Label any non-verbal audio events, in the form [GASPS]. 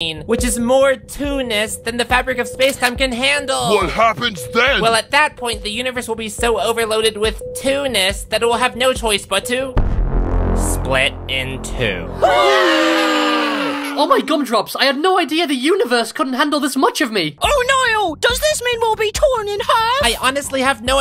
which is more two-ness than the fabric of space-time can handle. What happens then? Well, at that point, the universe will be so overloaded with two-ness that it will have no choice but to split in two. [GASPS] Oh my gumdrops, I had no idea the universe couldn't handle this much of me. Oh, Niall, does this mean we'll be torn in half? I honestly have no